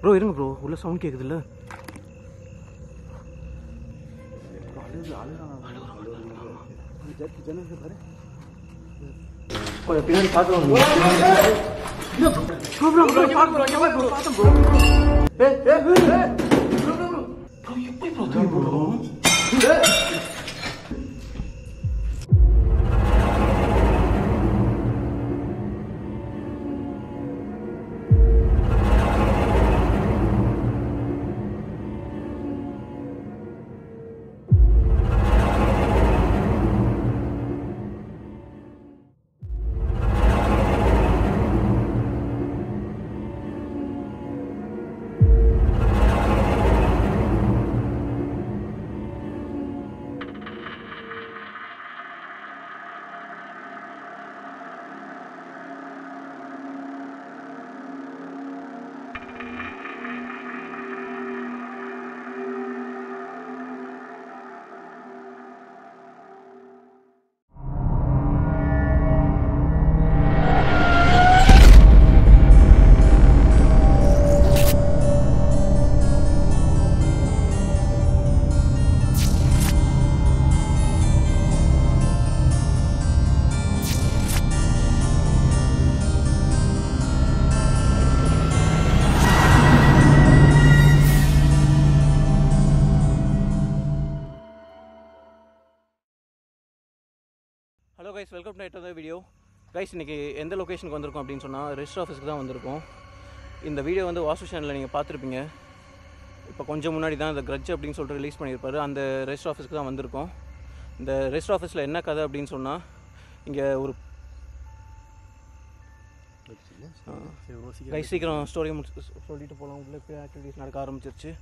Bro இருங்க bro உள்ள sound கேட்குதுல்ல கொஞ்சம் பின்னாடி பார்க்கலாம் ஹலோ வீடியோ கைஸ் இன்றைக்கி எந்த லொக்கேஷனுக்கு வந்திருக்கோம் அப்படின்னு சொன்னால் ரெஜிஸ்டர் ஆஃபீஸ்க்கு தான் வந்திருக்கோம். இந்த வீடியோ வந்து வாஷிங் சேனலில் நீங்கள் பார்த்துருப்பீங்க. இப்போ கொஞ்சம் முன்னாடி தான் இந்த கிரட்ஜ் அப்படின்னு சொல்லிட்டு ரிலீஸ் பண்ணியிருப்பாரு. அந்த ரெஜிஸ்டர் ஆஃபீஸ்க்கு தான் வந்திருக்கோம். இந்த ரெஜிஸ்டர் ஆஃபீஸில் என்ன கதை அப்படின்னு சொன்னால் இங்கே ஒரு கைஸ் சீக்கிரம் ஸ்டோரி முடிச்சு சொல்லிட்டு போகலாம் உள்ள போய் ஆக்டிவிட்டீஸ் நடக்க ஆரம்பிச்சிருச்சு.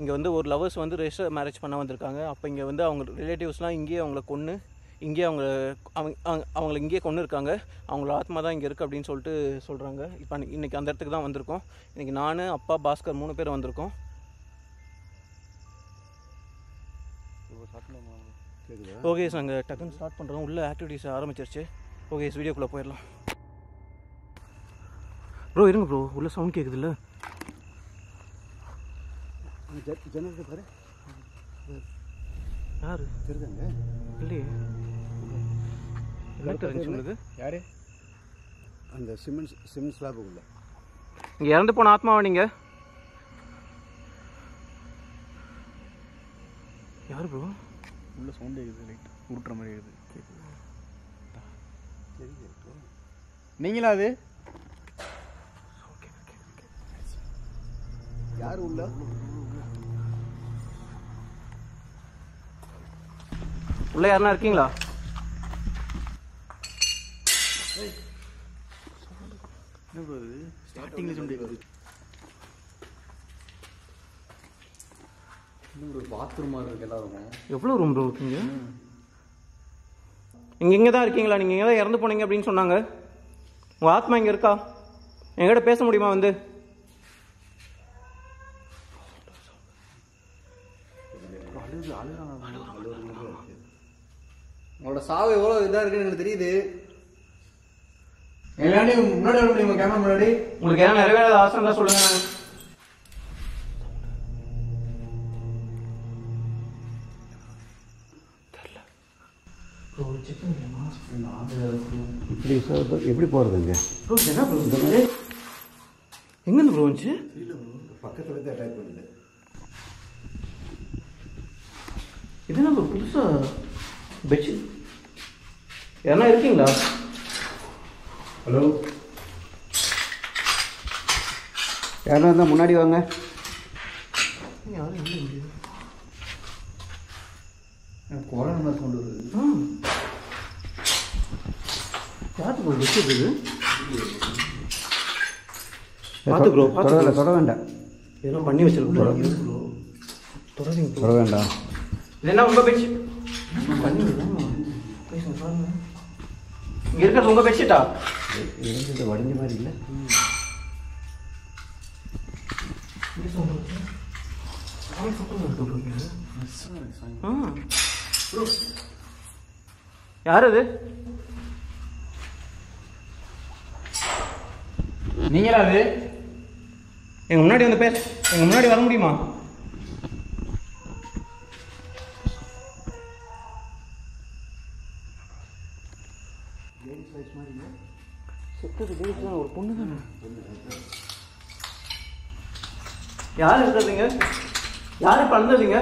இங்கே வந்து ஒரு லவர்ஸ் வந்து ரெஜிஸ்டர் மேரேஜ் பண்ண வந்திருக்காங்க. அப்போ இங்கே வந்து அவங்க ரிலேட்டிவ்ஸ்லாம் இங்கேயே அவங்கள கொன்று இங்கேயே அவங்க அவங்க அவங்க- அவங்கள இங்கேயே கொண்டு இருக்காங்க. அவங்கள ஆத்மா தான் இங்கே இருக்குது அப்படின்னு சொல்லிட்டு சொல்கிறாங்க இப்போ இன்றைக்கி அந்த இடத்துக்கு தான் வந்திருக்கோம். இன்றைக்கி நான் அப்பா பாஸ்கர் மூணு பேர் வந்திருக்கோம். ஓகே சார் அங்கே டக்குன்னு ஸ்டார்ட் பண்ணுறோம் உள்ள ஆக்டிவிட்டீஸ் ஆரம்பிச்சிருச்சு. ஓகே வீடியோக்குள்ளே போயிடலாம். ப்ரோ இருங்க ப்ரோ உள்ள சவுண்ட் கேட்குதுல்ல ஜனலுக்கு பாரு. யாரு? தெரியுதாங்க இல்லையே. யாரு? அந்த சிமெண்ட் சிமெண்ட் ஸ்லாபுக்குள்ள இங்கே இறந்து போன ஆத்மாவா நீங்க? யார் ப்ரோ உள்ள சவுண்ட் கேக்குது லைட் உருட்டுற மாதிரி இருக்குது நீங்களா அது? யார் உள்ள? உள்ள யாருன்னா இருக்கீங்களா? என்ன ப்ரோ இது ஸ்டார்டிங்ல சவுண்ட் ஒரு பாத்ரூம் மாதிரி இருக்கு எல்லாருக்கும் எவ்வளோ ரூம் ப்ரோ இருக்கீங்க இங்க? இங்கே தான் இருக்கீங்களா? நீங்கள் இங்கே தான் இறந்து போனீங்க அப்படின்னு சொன்னாங்க. உங்கள் ஆத்மா இங்கே இருக்கா? எங்கிட்ட பேச முடியுமா வந்து? உங்களோட சாவு எவ்வளோ இதாக இருக்குன்னு எனக்கு தெரியுது. எல்லாமே முன்னாடி வர முடியுமா? கேமரா முன்னாடி. உங்களுக்கு ஏதாவது நிறைவேறாத ஆசை இருந்தால் சொல்லுங்க. இப்படி சார் எப்படி போகிறதுங்க ப்ரோ என்ன ப்ரோ எங்கேருந்து ப்ரோ வந்துச்சு? பக்கத்தில் தான் அட்டாக் பண்ணுது இது ப்ரோ புதுசாக பெட்ஷீட்? யாரா இருக்கீங்களா? ஹலோ. யாரும் இருந்தால் முன்னாடி வாங்க. கொரோனா மாதிரி சவுண்ட் வருது? யாருக்கு ப்ரோ தொட வேண்டாம். இதெல்லாம் பண்ணி வச்சிருக்கோம் தொடருங்க தொட வேண்டாம். இது என்ன உங்க பெட்ஷீட் பண்ணி விடலாமா பேசுங்க பாருங்க இங்க இருக்கிறது உங்க பெட்ஷீட்டா இருந்தது வடிஞ்ச மாதிரி இல்லை. யார் அது? நீங்களா அது எங்க முன்னாடி வந்து பேச எங்க முன்னாடி வர முடியுமா? செத்தது ஒரு பொண்ணு தானே யார் இருக்கிறதுங்க? யார் பறந்ததுங்க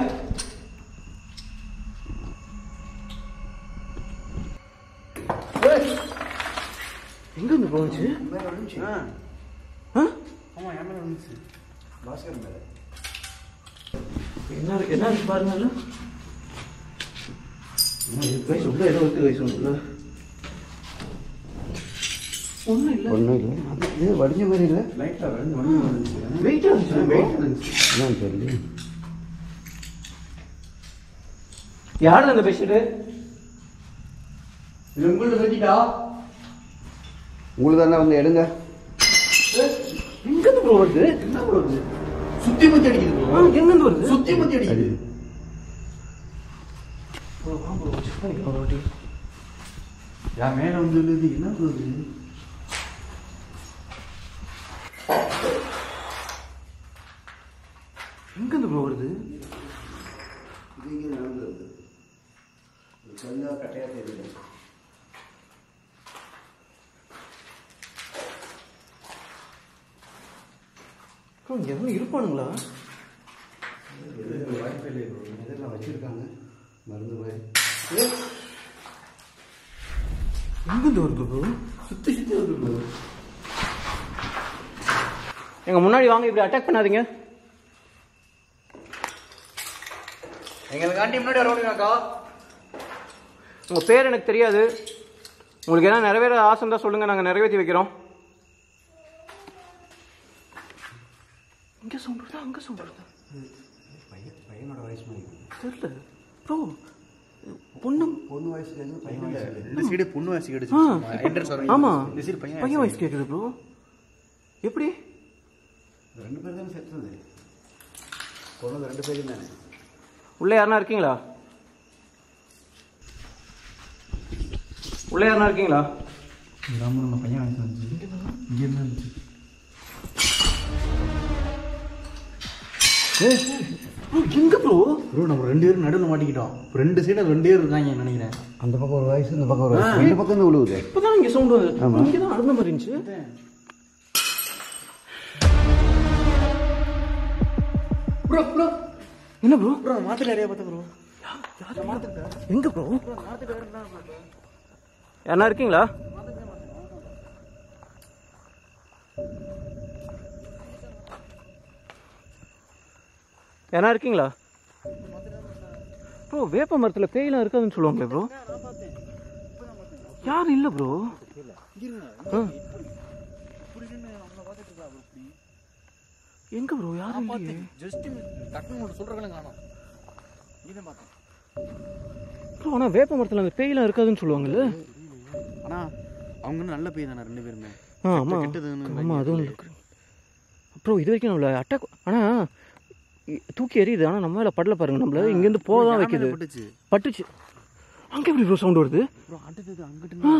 எங்க இருந்து போச்சு என்ன என்ன பாருங்க ஏதோ இருக்கு வயசு ஒன்றும் இல்லை. ஒன்றும் இல்லை. அது இது வடிஞ்ச மாதிரி இல்லை. லைட்டாக வடிஞ்சு வடிஞ்சு வந்துச்சு. வெயிட்டாக இருந்துச்சு வெயிட் இருந்துச்சு என்னன்னு தெரியல. யார் அந்த பெட்ஷீட்டு இது உங்கள்ட்ட சொல்லிட்டா? உங்களுக்கு தானே வந்து எடுங்க. எங்கேருந்து ப்ரோ வருது. என்ன ப்ரோ இது? சுத்தி முத்தி அடிக்குது ப்ரோ எங்கேருந்து வருது. சுத்தி முத்தி அடிக்குது. ப்ரோ வா ப்ரோ செக் பண்ணிக்கலாம் ஒரு வாட்டி. என் மேலே வந்து என்ன ப்ரோ இது? எங்கேருந்து ப்ரோ வருது? இது இங்கே நடந்தது கொஞ்சம் கட்டையாக தெரியல ப்ரோ இங்கே எதுவும் இருப்பானுங்களா? வாய்ப்பே இல்லை ப்ரோ இதெல்லாம் வச்சுருக்காங்க? மருந்து போய் எங்கேருந்து வருது ப்ரோ சுற்றி சுற்றி வருது ப்ரோ எங்க முன்னாடி வாங்க இப்படி அட்டாக் பண்ணாதீங்க. எங்களுக்காண்டி முன்னாடி வர முடியுமாக்கா உங்க பேர் எனக்கு தெரியாது. உங்களுக்கு எதாவது நிறைவேற ஆசை இருந்தால் சொல்லுங்க நாங்கள் நிறைவேற்றி வைக்கிறோம். இங்கே சவுண்ட் வருதா? அங்கே சவுண்ட் வருதா? பையனோட வயசு மாதிரி. தெரியல. ப்ரோ பொண்ணு பொண்ணு வயசுலேருந்து பையன் வயசு இந்த சைடு பொண்ணு வாசி ஆ கிடைச்சு என்ட்ரன்ஸ் வர ஆமா. இந்த சைடு பையன் பையன் வயசு கேட்குது ப்ரோ. எப்படி? ரெண்டு பேர் தானே செத்துறது பொண்ணு ரெண்டு பேரும் தானே? உள்ளே யாருனா இருக்கீங்களா? உள்ளே யாருனா இருக்கீங்களா? நம்ம பையன் வயசு வந்துச்சு. இங்கே இருந்து வந்துச்சு. ப்ரோ எங்க ப்ரோ? ப்ரோ நம்ம ரெண்டு பேரும் நடுவில் மாட்டிக்கிட்டோம். ரெண்டு சைடு ரெண்டு பேர் இருக்காங்க நினைக்கிறேன். அந்த பக்கம் ஒரு வயசு இந்த பக்கம் ஒரு வயசு ரெண்டு பக்கம் தான் விழுவுது இப்போதான் இங்கே சவுண்ட் வந்து. இங்கே தான் அழுந்த மாதிரி இருந்துச்சு. ப்ரோ ப்ரோ என்ன ப்ரோ ப்ரோ மாத்திரை நிறைய பார்த்தா ப்ரோ எங்க ப்ரோ யாரா இருக்கீங்களா? யாரா இருக்கீங்களா? ப்ரோ வேப்ப மரத்தில் பேயெல்லாம் இருக்காதுன்னு சொல்லுவாங்களே ப்ரோ யாரும் இல்லை ப்ரோ எங்க ப்ரோ யாரும் இல்லையே ஜஸ்ட் டக்குனு ஒன்று சொல்கிறவங்களும் காணும். இதான் பார்த்தேன் ப்ரோ ஆனால் வேப்ப மரத்தில் அந்த பேயெல்லாம் இருக்காதுன்னு சொல்லுவாங்கல்ல. ஆனால் அவங்க நல்ல பையன் தானே ரெண்டு பேருமே. ஆ ஆமாம் ஆமாம் அதுவும் இருக்கு. அப்புறம் இது வரைக்கும் நம்மள அட்டாக் ஆனால் தூக்கி எறியுது. ஆனால் நம்ம மேலே படல பாருங்க நம்மள. இங்கேருந்து போக தான் வைக்குது. பட்டுச்சு பட்டுச்சு. அங்கே எப்படி ப்ரோ சவுண்ட் வருது? அடுத்தது அங்கிட்டு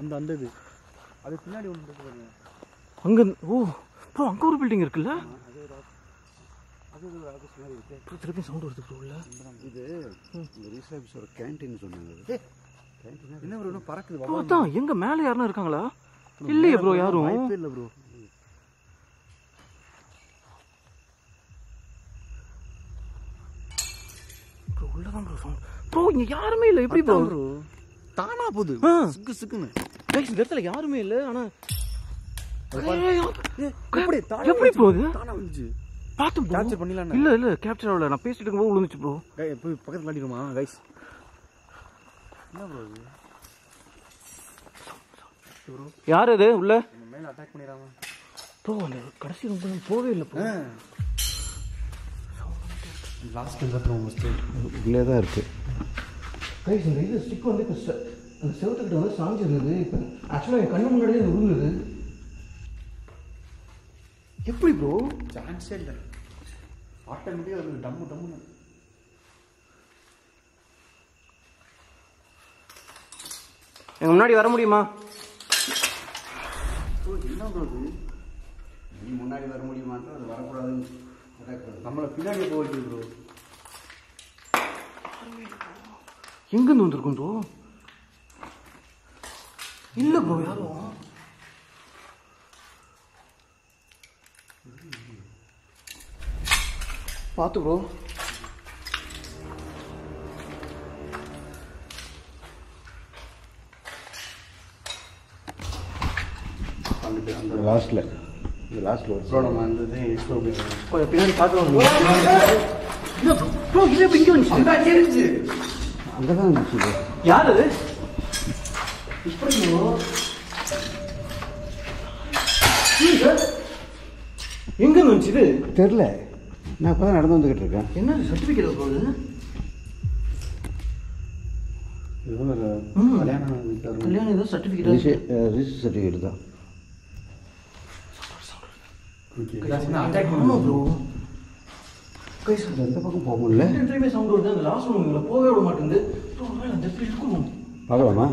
அந்த அந்த இது. அது பின்னாடி ஒன்று அங்கே ஓ ப்ரோ அங்கே ஒரு பில்டிங் இருக்குல்ல? திருப்பி சவுண்ட் வருது ப்ரோ உள்ள. இது ஆஃபீஸோட கேன்டீன் சொன்னாங்க. என்ன ப்ரோ இன்னும் பறக்குது? அதான் எங்க மேலே யாருன்னா இருக்காங்களா? இல்லையே ப்ரோ யாரும். இல்லை ப்ரோ உள்ளதான் ப்ரோ சவுண்ட் ப்ரோ இங்க யாருமே இல்லை. எப்படி ப்ரோ ப்ரோ தானா போகுது. சுக்கு சுக்குன்னு. இந்த இடத்துல யாருமே இல்லை ஆனா எப்படி எப்படி போகுது தானா வந்துச்சு. பார்த்து bro. Capture பண்ணிடலாம்னு. இல்ல இல்ல கேப்சர் ஆகல. நான் பேசிட்டு இருக்கும்போது விழுந்துச்சு ப்ரோ கை போய் பக்கத்துல மாட்டிடுமா கைஸ் என்ன ப்ரோ இது? யார் அது? உள்ள? மேல அட்டாக் பண்ணிடாம. ப்ரோ அந்த கடைசி ரொம்ப போவே இல்லை ப்ரோ லாஸ்ட் கத்துறோம் ஃபர்ஸ்ட் உள்ளே தான் இருக்குது கைஸ் இந்த இது ஸ்டிக் வந்து அந்த செவத்துக்கிட்ட வந்து சாஞ்சிருந்தது. இப்போ ஆக்சுவலாக என் கண்ணு முன்னாடியே விழுந்தது எப்படி ப்ரோ சான்ஸே இல்லை. ஆட்டோமேட்டிக்காக அது டம்மு டம்முன்னு. எங்க முன்னாடி வர முடியுமா? என்ன ப்ரோ இது? நீ முன்னாடி வர முடியுமான்ட்டு அது வரக்கூடாதுன்னு நம்மளை பின்னாடி போக வைக்குது ப்ரோ எங்கேருந்து வந்திருக்கும் ப்ரோ இல்லை ப்ரோ யாரும் பார்த்து ப்ரோ அந்த லாஸ்ட்டில் இந்த லாஸ்ட்டில் ஒரு ப்ரோ நம்ம அந்த இதை எக்ஸ்ப்ளோர் பின்னாடி பார்த்து ப்ரோ இது எப்படி இங்கே வந்துச்சு. அங்கே தான் இருந்துச்சு. யார்? அது எங்க வந்துச்சு இது? தெரில நான் இப்போ தான் நடந்து வந்துக்கிட்டு இருக்கேன். என்ன சர்டிஃபிகேட் ம். கல்யாணம் ஏதோ சர்டிஃபிகேட் ரிஜிஸ்டர் சர்டிஃபிகேட் தான். ப்ரோ கைஸ் எந்த பக்கம் போக முடியல. சவுண்ட் வருது. அந்த லாஸ்ட் போகவே விட மாட்டேங்குது. பார்க்கலாமா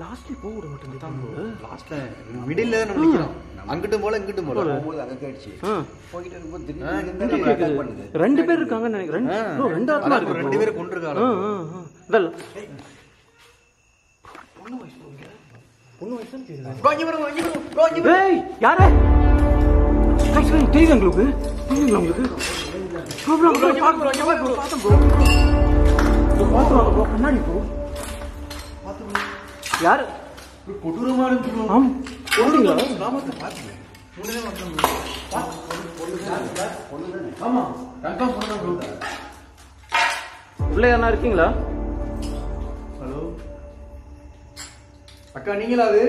லாஸ்ட்லி போக விட மாட்டேங்குது தான் ப்ரோ லாஸ்ட்டில் மிடில் நம்ம நிற்கிறோம் அங்கிட்டும் போல இங்கிட்டும் போல போகும்போது அங்கே கேட்டுச்சு ஆ போயிட்டு இருக்கும்போது திடீர்னு ரெண்டு பேர் இருக்காங்கன்னு நினைக்கிறேன் ரெண்டு ரெண்டு ஆத்மா இருக்கு. ரெண்டு பேரும் கொண்டிருக்காங்க. இதல்ல. பொண்ணு வயசு. பொண்ணு வயசு தான் தெரியுது. ஏய், யாரு? guys, தெரியுதா உங்களுக்கு தெரியுங்களா உங்களுக்கு பாரு கண்ணாடி. யாரு? கொடூரமா இருந்துச்சு bro. ஆம். கிராமத்தை பார்த்தேன் ப்ரோ உள்ள யாரா இருக்கீங்களா? ஹலோ. அக்கா நீங்களா அது?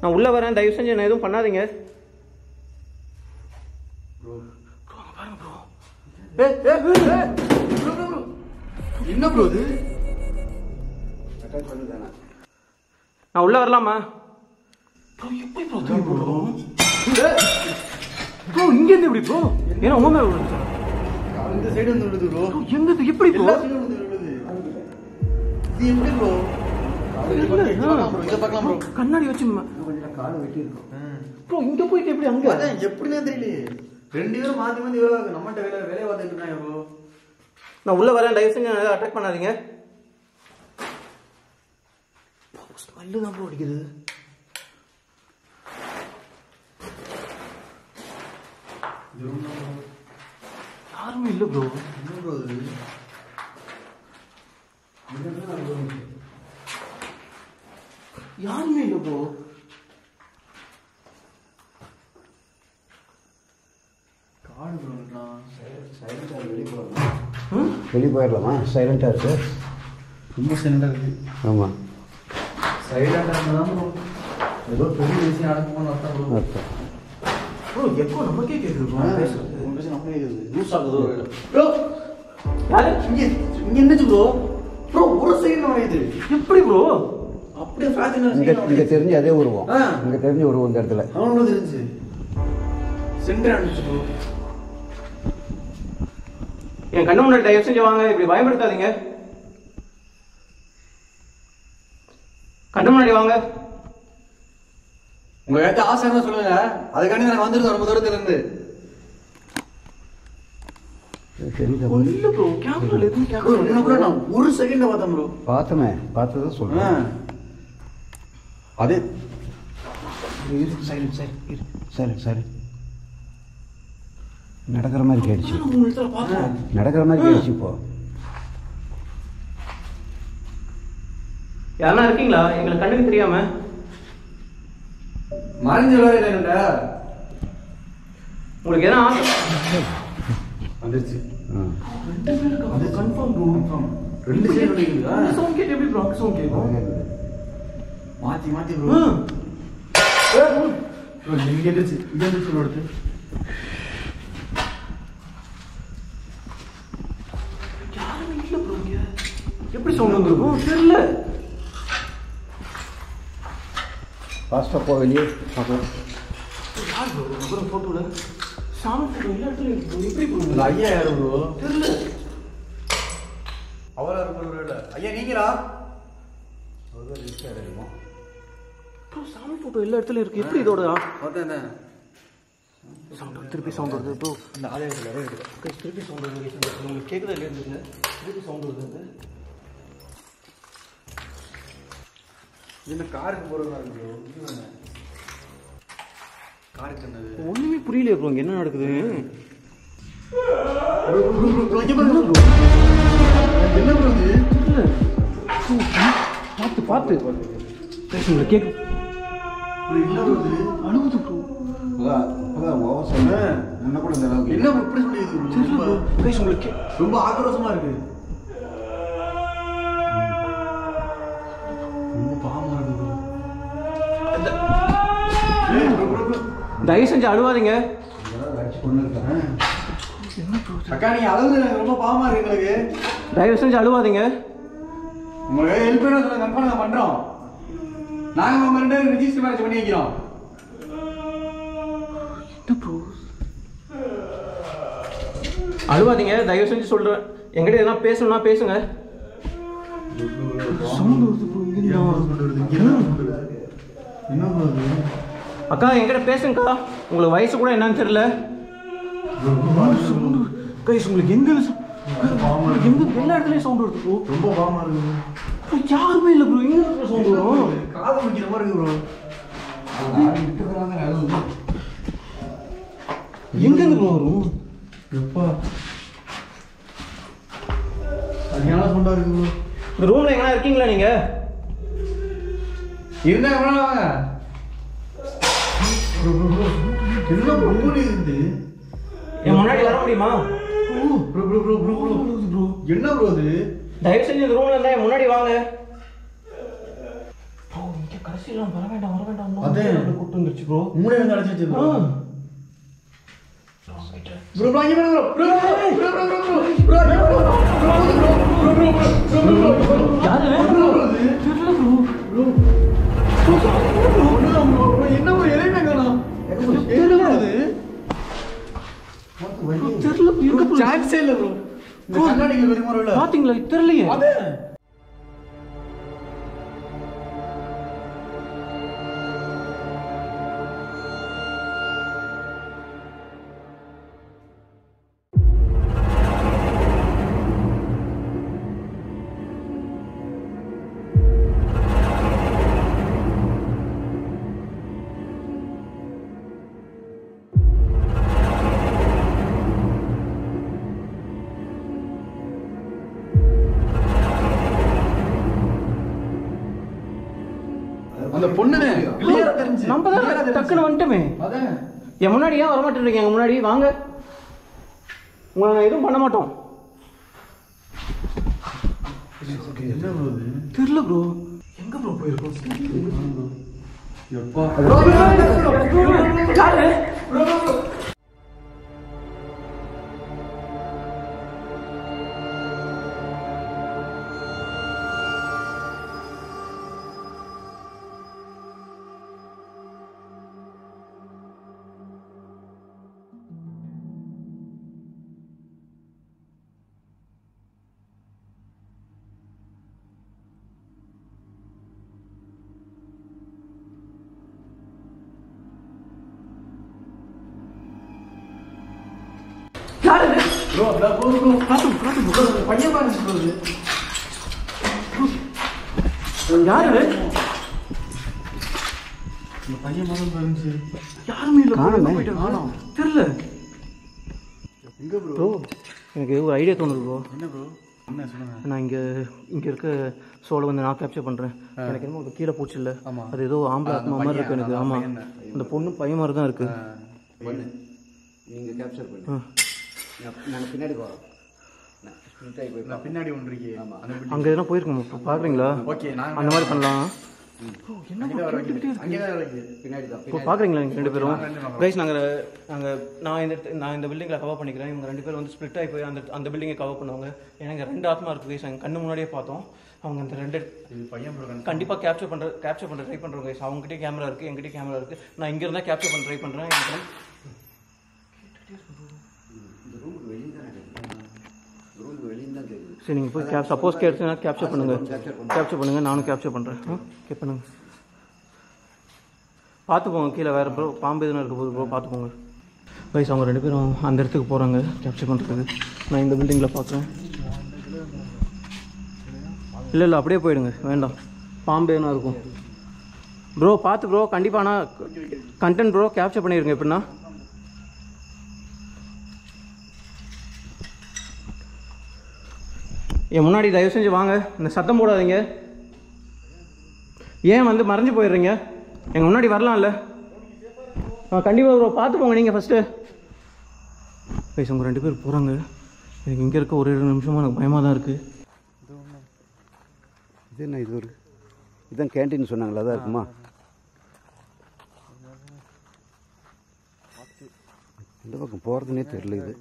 நான் உள்ள வரேன் தயவு செஞ்சு என்ன எதுவும் பண்ணாதீங்க. என்ன ப்ரோ இது? நான் உள்ள வரலாமா? ப்ரோ எப்படி ப்ரோ திரும்பி ப்ரோ ப்ரோ இங்க இருந்து எப்படி ப்ரோ ஏன்னா உங்க மேல விழுந்துச்சா? இந்த சைடு வந்து விழுது ப்ரோ Bro, எங்க இருந்து எப்படி ப்ரோ இது எப்படி ப்ரோ இதை கண்ணாடி வச்சு கொஞ்சம் கால் வெட்டி இருக்கும். ப்ரோ இங்க போயிட்டு எப்படி அங்க? அதான் எப்படின்னே தெரியலையே? ரெண்டு பேரும் மாத்தி மாத்தி வேலை நம்மகிட்ட வேலை வேலையை பார்த்துட்டு இருக்காங்க ப்ரோ நான் உள்ள வரேன் தயவு செஞ்சு அட்டாக் பண்ணாதீங்க. ஸ்மெல்லு தான் ப்ரோ அடிக்குது. யாருமே இல்லை ப்ரோ என்ன ப்ரோ யாருமே இல்லை ப்ரோ காடு ப்ரோன்றான் சைலண்டாக வெளியே போகலாம் வெளியே போயிடலாமா சைலண்டாக இருக்கு. ரொம்ப சைலண்டாக இருக்கு. ஆமாம் சைலண்டாக இருந்தால் ப்ரோ ஏதோ பெரிய விஷயம் நடக்கும்னு அர்த்தம் ப்ரோ அர்த்தம். ப்ரோ எப்போ நமக்கே கேட்குது பேச. நம்மளே இருக்குது லூஸ் ஆகுதோ. ப்ரோ யாரு? இங்க இங்க என்னச்சு ப்ரோ ப்ரோ ஒரு செகண்ட் ஆகுது எப்படி ப்ரோ அப்படியே ஃபிராக்ஷன் இங்கே தெரிஞ்சு அதே உருவம். ஆ. இங்கே தெரிஞ்சு உருவம் இந்த இடத்துல. அவனும் தெரிஞ்சு. சென்டர் ஆனிச்சு ப்ரோ என் கண்ணு முன்னாடி தயவு செஞ்சு வாங்க இப்படி பயன்படுத்தாதீங்க கண்ணு முன்னாடி வாங்க உங்க ஏத்த ஆசை இருந்தா சொல்லுங்க அதுக்காண்டி நான் வந்துருக்கேன் ரொம்ப தூரத்துல இருந்து ஒரு செகண்ட் பார்த்தேன் ப்ரோ பார்த்தமே பார்த்து தான் சொல்கிறேன் அதே சைலண்ட் சைலண்ட் சைலண்ட் சைலண்ட் நடக்கிற மாதிரி கேடுச்சு நடக்கிற மாதிரி கேடுச்சு இப்போ. யாரா இருக்கீங்களா? எங்களுக்கு கண்ணுக்கு தெரியாம? மறைஞ்சு வேற இல்லைடா உங்களுக்கு எதனா ஆசை? வந்துருச்சு. ஆ. கன்ஃபார்ம் ப்ரோ ரெண்டு சைடு சவுண்ட் கேட்டு எப்படி ப்ரோ சவுண்ட் கேட்கும் மாத்தி மாத்தி ப்ரோ ப்ரோ இங்க இருந்துச்சு இங்க இருந்துச்சு ப்ரோ எடுத்து யாருமே இல்ல ப்ரோ இங்க எப்படி சவுண்ட் வந்திருக்கும்? தெரியல. ஃபாஸ்ட்டாக போ வெளியே பார்க்கலாம் அப்புறம் போட்டோல சாமி போட்டோ எல்லா இடத்துலயும். எப்படி இந்த ஐயா யாரு ப்ரோ தெரியல. அவரா இருக்கிற ஐயா நீங்களா? அதுதான் ரிஸ்க் ஆகிடுமோ ப்ரோ சாமி ஃபோட்டோ எல்லா இடத்துலையும் இருக்குது எப்படி இதோட? பார்த்தேன் சவுண்ட் திருப்பி சவுண்ட் வருது. ப்ரோ இந்த ஆலயத்தில் திருப்பி சவுண்ட் வருது. உங்களுக்கு இல்லையா இருந்துங்க திருப்பி சவுண்ட் வருது. இந்த காருக்கு போகிறதா இருக்கு? காருக்கு என்னது? ஒன்றுமே புரியலையே ப்ரோ இங்கே என்ன நடக்குது? என்ன இல்ல. பார்த்து பார்த்து உங்களுக்கு கேட்கு என்ன அழுகுது ப்ரோ அப்பதான் ஓவர் சொன்னேன். முன்ன கூட என்ன இப்படி சொல்லிடுது ரொம்ப கைஸ் உங்களுக்கு. கே- ரொம்ப ஆக்ரோஷமா இருக்கு. தயவு செஞ்சு அழுவாதீங்க. அக்கா நீங்க அழுகுது எனக்கு ரொம்ப பாவமா இருக்கு எங்களுக்கு. தயவு செஞ்சு அழுவாதீங்க. உங்களுக்கு ஹெல்ப் பண்ண சொல்ல கன்ஃபார்ம் நாங்க பண்றோம். நாங்க உங்க ரெண்டு பேரும் ரெஜிஸ்டர் மேரேஜ் பண்ணி வைக்கிறோம். என்ன அழுவாதீங்க தயவு செஞ்சு சொல்கிறேன் என்கிட்ட எதனா பேசணும்னா பேசுங்க. சவுண்ட் வருது ப்ரோ என்ன ப்ரோ அக்கா என்கிட்ட பேசுங்கக்கா. உங்களுக்கு வயசு கூட என்னன்னு தெரியல. கைஸ் உங்களுக்கு எங்க எங்க எல்லா இடத்துலயும் சவுண்ட் வருது ப்ரோ ரொம்ப பாவமா இருக்கு யாருமே இல்லை ப்ரோ எங்க சவுண்ட் வரும்? காது முடிக்கிற மாதிரி இருக்கு ப்ரோ அழுகுது எங்கேருந்து ப்ரோ வரும்? எப்பா? சரியான சவுண்டா இருக்கு ப்ரோ இந்த ரூம்ல எங்கனா இருக்கீங்களா நீங்க? இருந்தா எவ்வளோ வாங்க. என்ன ரொம்ப இருந்து என் முன்னாடி வர முடியுமா bro bro bro bro bro bro என்ன ப்ரோ அது தயவு செஞ்சு இந்த ரூம்ல இருந்தா என் முன்னாடி வாங்க கடைசியெல்லாம் வர வேண்டாம் வர வேண்டாம் அதே. கூட்டு வந்துருச்சு ப்ரோ மூணு வந்து அடைச்சி ப்ரோ ப்ரோ ப்ரோ இங்க bro bro bro bro bro bro bro யாரு தெரியல ப்ரோ என்ன ப்ரோ எதையுமே காணோம் தெரியல. அது தெரியல எங்க ப்ரோ சான்ஸே இல்ல ப்ரோ இந்த கண்ணாடிக்கு வருமா இல்ல பாத்தீங்களா தெரியலையே வந்துட்டோமே என் முன்னாடி ஏன் வரமாட்டேன்றீங்க எங்க முன்னாடி வாங்க உங்களை நான் எதுவும் பண்ண மாட்டோம் தெரியல ப்ரோ எங்க ப்ரோ போயிருக்கோம் எப்பா யாரு? யாரு இது? ப்ரோ அந்த ப்ரோ ப்ரோ காட்டு காட்டு ப்ரோ பையன் பாருங்க ப்ரோ இது யாரு? இது? இந்த பையன் பாருங்க பாருங்க. யாருமே இல்ல காணுமே. காணும். தெரியல எங்க ப்ரோ ப்ரோ எனக்கு ஒரு ஐடியா தோணுது ப்ரோ. என்ன ப்ரோ? என்ன சொல்லுங்க. நான் இங்கே இங்கே இருக்க சோலை வந்து நான் கேப்சர் பண்ணுறேன் எனக்கு என்னமோ கீழே போச்சு இல்லை. அது ஏதோ ஆம்பளை ஆத்மா மாதிரி இருக்கு பையன், எனக்கு ஆமாம். அந்த பொண்ணு பையன் மாதிரி தான் இருக்கு. பண்ணு. நீங்க கேப்சர் பண்ணு. நான் நாங்கள் பின்னாடி போகிறோம் பின்னாடி ஒன்று இருக்கே. அங்கே எதனா போயிருக்கோம்? இப்போ பார்க்குறீங்களா ஓகே நான் அந்த மாதிரி பண்ணலாம். இப்போ பார்க்குறீங்களா நீங்கள் ரெண்டு பேரும்? கைஸ் நாங்கள் நாங்கள் நான் இந்த நான் இந்த பில்டிங்கில் கவர் பண்ணிக்கிறேன். இவங்க ரெண்டு பேரும் வந்து ஸ்ப்ளிட் ஆகி போய் அந்த அந்த பில்டிங்கை கவர் பண்ணுவாங்க. ஏன்னா இங்கே ரெண்டு ஆத்மா இருக்குது கைஸ் எங்கள் கண்ணு முன்னாடியே பார்த்தோம். அவங்க அந்த ரெண்டு இது பையன் ப்ரோ கண்டிப்பா கண்டிப்பாக கேப்சர் பண்ணுற கேப்சர் பண்ணுற ட்ரை பண்ணுறோம் கைஸ் அவங்ககிட்டயே கேமரா இருக்குது எங்கிட்டே கேமரா இருக்குது நான் இங்கே இருந்தால் கேப்சர் பண்ண ட்ரை பண்ணுறேன் இந்த ரூமுக்கு வெளியே தான் இருக்குது ரூமுக்கு வெளியே தான் தெரியுது சரி நீங்கள் போய் கேப் சப்போஸ் கேட்ச்சுன்னா கேப்சர் பண்ணுங்கள். கேப்சர் பண்ணுங்கள் நானும் கேப்சர் பண்ணுறேன் ஆ கேப் பண்ணுங்க. பார்த்து போங்க கீழே வேறு ப்ரோ பாம்பு எதுனா இருக்க போது ப்ரோ பார்த்து போங்க கைஸ் அவங்க ரெண்டு பேரும் அந்த இடத்துக்கு போகிறாங்க கேப்சர் பண்ணுறதுக்கு நான் இந்த பில்டிங்கில் பார்க்குறேன். இல்லை இல்லை அப்படியே போயிடுங்க வேண்டாம். பாம்பு எதுனா இருக்கும். ப்ரோ பார்த்து ப்ரோ கண்டிப்பாக ஆனால் கண்டென்ட் ப்ரோ கேப்சர் பண்ணிடுங்க எப்படின்னா. என் முன்னாடி தயவு செஞ்சு வாங்க. இந்த சத்தம் போடாதீங்க. ஏன் வந்து மறைஞ்சு போயிடுறீங்க? எங்கள் முன்னாடி வரலாம்ல. ஆ கண்டிப்பாக ப்ரோ பார்த்து போங்க நீங்கள் ஃபஸ்ட்டு கைஸ் அவங்க ரெண்டு பேர் போகிறாங்க எனக்கு இங்கே இருக்க ஒரு ரெண்டு நிமிஷமாக எனக்கு பயமாக தான் இருக்குது இது என்ன இது ஒரு இதுதான் கேன்டீன் சொன்னாங்களா? அதான் இருக்குமா? இந்த பக்கம் போகிறதுனே தெரியல இது.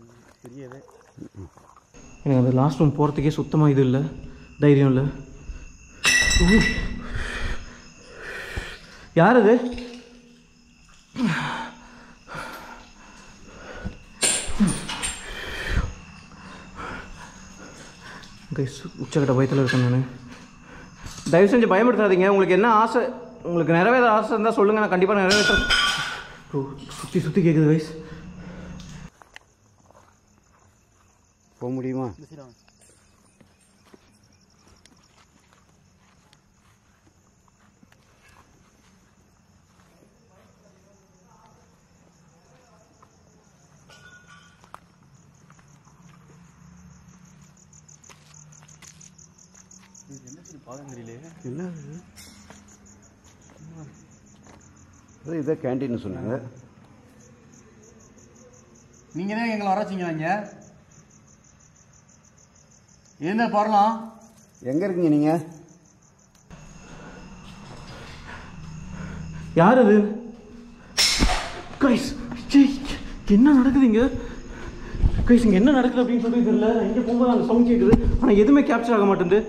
எனக்கு அந்த லாஸ்ட் ரூம் போகிறதுக்கே சுத்தமாக இது இல்லை. தைரியம் இல்லை. யார் அது? கைஸ் உச்சக்கட்ட பயத்தில் இருக்கேன் நான். தயவு செஞ்சு பயப்படுத்தாதீங்க உங்களுக்கு என்ன ஆசை? உங்களுக்கு நிறைவேற ஆசை இருந்தால் சொல்லுங்கள் நான் கண்டிப்பாக நிறைவேற்ற சுற்றி சுற்றி கேட்குது வயசு போக முடியுமா என்ன? இது? கேன்டீன் சொன்னாங்க. நீங்கள் தான் எங்களை வராச்சிங்க இங்கே என்ன பாரலாம் எங்கே இருக்கீங்க நீங்கள் யார் அது? கைஸ் என்ன நடக்குது இங்க? கைஸ் இங்க என்ன நடக்குது அப்படின்னு சொல்லிட்டு தெரியல. இங்க போகும்போது அந்த சவுண்ட் கேட்குது ஆனா எதுவுமே கேப்சர் ஆக மாட்டேங்குது.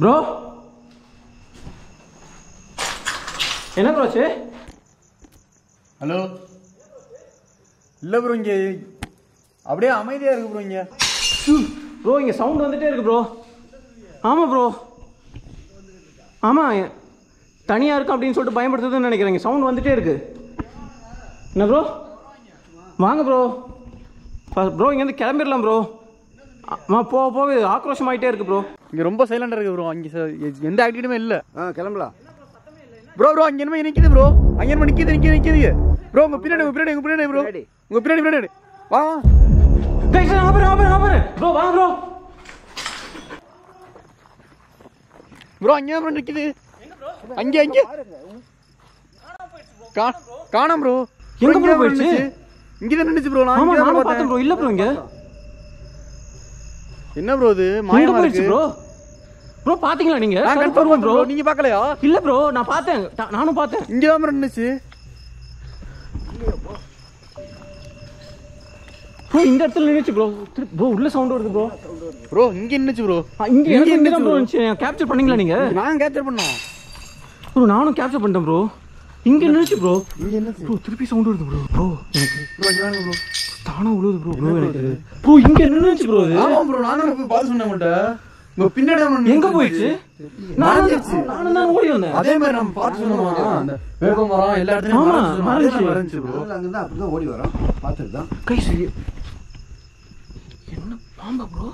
ப்ரோ. என்ன ப்ரோ ஆச்சு? ஹலோ. இல்லை ப்ரோ இங்கே. அப்படியே அமைதியாக இருக்கு ப்ரோ இங்கே. ப்ரோ இங்க சவுண்ட் வந்துட்டே இருக்கு ப்ரோ. ஆமா ப்ரோ. ஆமா தனியா இருக்கு அப்படின்னு சொல்லிட்டு பயன்படுத்துதுன்னு நினைக்கிறேங்க சவுண்ட் வந்துட்டே இருக்கு. என்ன ப்ரோ? வாங்க ப்ரோ. ப்ரோ இங்கேருந்து கிளம்பிடலாம் ப்ரோ. ஆ போக போக இது ஆக்ரோஷமாயிட்டே இருக்கு ப்ரோ இங்கே ரொம்ப சைலண்டாக இருக்கு ப்ரோ அங்கே எந்த ஆக்டிவிட்டியுமே இல்லை. ஆ கிளம்பலாம். ப்ரோ ப்ரோ அங்கே என்ன நிற்கிது ப்ரோ அங்கே என்ன நிற்கிது நிற்கிது நிற்கிது ப்ரோ உங்கள் பின்னாடி உங்கள் பின்னாடி உங்கள் பின்னாடி ப்ரோ உங்கள் பின்னாடி பின்னாடி. வா வா. நான் பாரு நான் பாரு நான் பாரு ப்ரோ ப்ரோ ப்ரோ அங்கே ப்ரோ நிற்கிது அங்கே அங்கே. கா காணோம் ப்ரோ எங்க bro போயிடுச்சு? இங்கே தான் நின்றுச்சு ப்ரோ நான் ஆமா பார்த்தேன் பார்த்தேன் ப்ரோ இல்ல ப்ரோ இங்க. என்ன ப்ரோ இது? மாயமா இருக்கு. ப்ரோ ப்ரோ பாத்தீங்களா நீங்க? நான் கன்ஃபார்ம் ப்ரோ நீங்க பார்க்கலையா இல்ல ப்ரோ நான் பார்த்தேன். நானும் பார்த்தேன். இங்கே தான் ப்ரோ நின்றுச்சு ப்ரோ இந்த இடத்துல நின்னுச்சு ப்ரோ ப்ரோ உள்ள சவுண்ட் வருது ப்ரோ ப்ரோ இங்கே நின்றுச்சு ப்ரோ இங்க இங்க நின்னுச்சு ப்ரோ. இருந்துச்சு. கேப்சர் பண்ணீங்களா நீங்க? நான் கேப்சர் பண்ணோம். ப்ரோ நானும் கேப்சர் பண்ணிட்டேன் ப்ரோ இங்க நின்னுச்சு ப்ரோ இங்கே நின்றுச்சு ப்ரோ திருப்பி சவுண்ட் வருது ப்ரோ ப்ரோ எனக்கு ப்ரோ தானா உழுது ப்ரோ ப்ரோ எனக்கு ப்ரோ இங்க நின்னுச்சு ப்ரோ இது. ஆமா ப்ரோ நான் தான் போய் பார்த்து சொன்னேன் உங்கள்கிட்ட உங்க பின்னாடி எங்க. போயிடுச்சு? நானும் மறைஞ்சிருச்சு. நானும் தான் ஓடி வந்தேன். அதே மாதிரி நம்ம பார்த்து சொன்னோமா அந்த வேப்ப மரம் எல்லா இடத்துலயும் ஆமா, மறைஞ்சு சொன்னோம். அதே மாதிரி மறைஞ்சிச்சு. மறைஞ்சிச்சு ப்ரோ அங்கே தான் அப்படி தான் ஓடி வரோம் பார்த்துட்டு தான். கை சரி என்ன பாம்பா ப்ரோ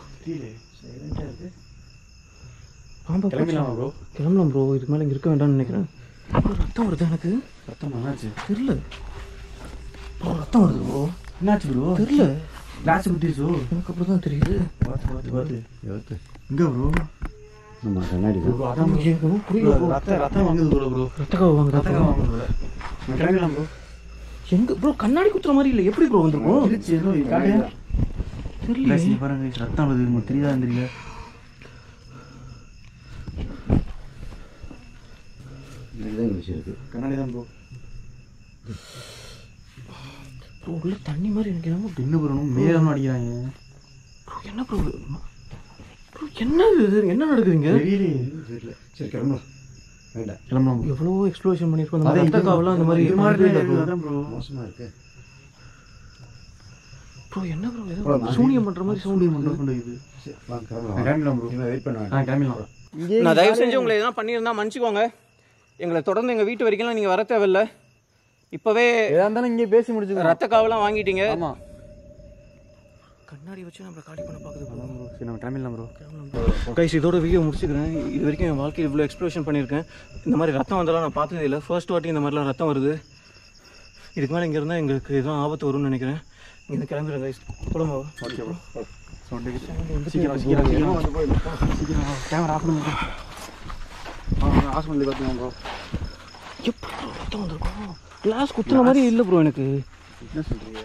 பாம்பா போச்சு. கிளம்பிடலாமா ப்ரோ கிளம்பலாம் ப்ரோ இதுக்கு மேலே இங்கே இருக்க வேண்டாம்னு நினைக்கிறேன். ரத்தம் வருது எனக்கு? ரத்தம் என்னாச்சு? தெரியல. ப்ரோ ரத்தம் வருது ப்ரோ என்னாச்சு ப்ரோ தெரியல. கிளாஸ் குட்டிச்சோ எனக்கு அப்புறம் தான் தெரியுது. பார்த்து பார்த்து பார்த்து எழுத்து எங்க ப்ரோ ஆமாம் கண்ணாடி ப்ரோ அதான் புரியல ப்ரோ ரத்தம் ரத்தம் வாங்குது ப்ரோ ப்ரோ ரத்தக்காவை வாங்குதா ரத்தம் ப்ரோ வாங்குது ப்ரோ கிளம்பிடலாம் ப்ரோ எங்க ப்ரோ கண்ணாடி குத்துற மாதிரி இல்லை. எப்படி ப்ரோ வந்திருக்கும்? இருந்துச்சு ஏதோ தெரியல பாருங்க ரத்தம் வருது உங்களுக்கு தெரியுதா தெரியல. கண்ணாடி தான் ப்ரோ ப்ரோ உள்ள தண்ணி மாதிரி எனக்கு என்னமோ என்ன ப்ரோ மேலம் அடிக்கிறாங்க. ப்ரோ என்ன ப்ரோ ப்ரோ என்ன இது? என்ன நடக்குதுங்க? தெரியல. சரி கிளம்பலாம். வேண்டாம் கிளம்பலாம் bro. எவ்வளவோ எக்ஸ்ப்ளோஷன் பண்ணியிருக்கோம். அந்த ரத்தக்காவெல்லாம் அந்த மாதிரி மாதிரி மோசமாக இருக்கு. ப்ரோ என்ன ப்ரோ ஏதோ? சூனியம் பண்ணுற மாதிரி சவுண்ட் கொண்டு கொண்டு இது. சரி வாங்க நான் கிளம்பலாம் கிளம்பலாம் ப்ரோ வெயிட் பண்ண ஆ வேண்டாம் கிளம்பிடலாம். இங்கே நான் தயவு செஞ்சு உங்களை எதனா பண்ணியிருந்தா மன்னிச்சுக்கோங்க. எங்களை தொடர்ந்து எங்கள் வீட்டு வரைக்கும்லாம் நீங்கள் வர தேவையில்ல. இப்போவே எதா இருந்தாலும் இங்கே பேசி முடிச்சுக்கலாம் ரத்த காவெல்லாம் வாங்கிட்டீங்க ஆமா கண்ணாடி வச்சு நம்மளை காலி பண்ண பார்க்குது சரி நம்ம கிளம்பிடலாம் ப்ரோ கைஸ் இதோட வீடியோ முடிச்சுக்கிறேன் இது வரைக்கும் என் வாழ்க்கையில் இவ்வளோ எக்ஸ்ப்ளோஷன் பண்ணியிருக்கேன் இந்த மாதிரி ரத்தம் வந்தாலும் நான் பார்த்ததே இல்லை ஃபர்ஸ்ட் வாட்டி இந்த மாதிரிலாம் ரத்தம் வருது இதுக்கு மேலே இங்கே இருந்தால் எங்களுக்கு எதுவும் ஆபத்து வரும்னு நினைக்கிறேன் இங்கே கிளம்பிடுறேன் கைஸ் போலாமா ஓகே ப்ரோ சீக்கிரம் சீக்கிரம் சீக்கிரம் வந்து கேமரா ஆஃப் பண்ணுங்க ஹாஸ்பிட்டலுக்கு பார்த்துக்கலாம் ப்ரோ எப்படி ரத்தம் வந்திருக்கும் கிளாஸ் குத்துன மாதிரி இல்லை ப்ரோ எனக்கு. என்ன சொல்கிறீங்க